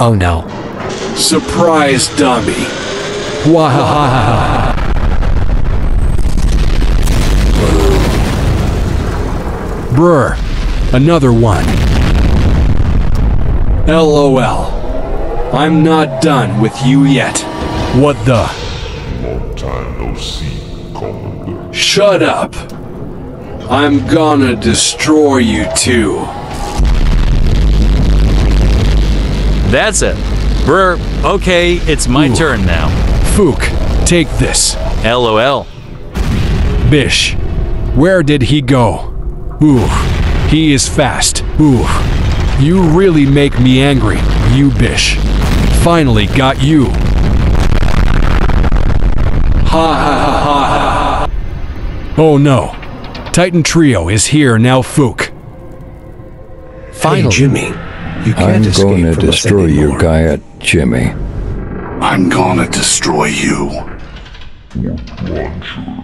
Oh no. Surprise dummy. Wahahaha. Brr. Another one. LOL. I'm not done with you yet. What the? Long time no see, Commander. Shut up. I'm gonna destroy you too. That's it. Brr, okay, it's my Ooh. turn now. Fook, take this. LOL. Bish, where did he go? Ooh, he is fast. Ooh, you really make me angry, you Bish. Finally got you. Ha ha ha ha ha. Oh no. Titan Trio is here now, Fook. Finally. Hey, Jimmy, you can't I'm going to destroy your anymore. guy at Jimmy. I'm gonna destroy you. One true.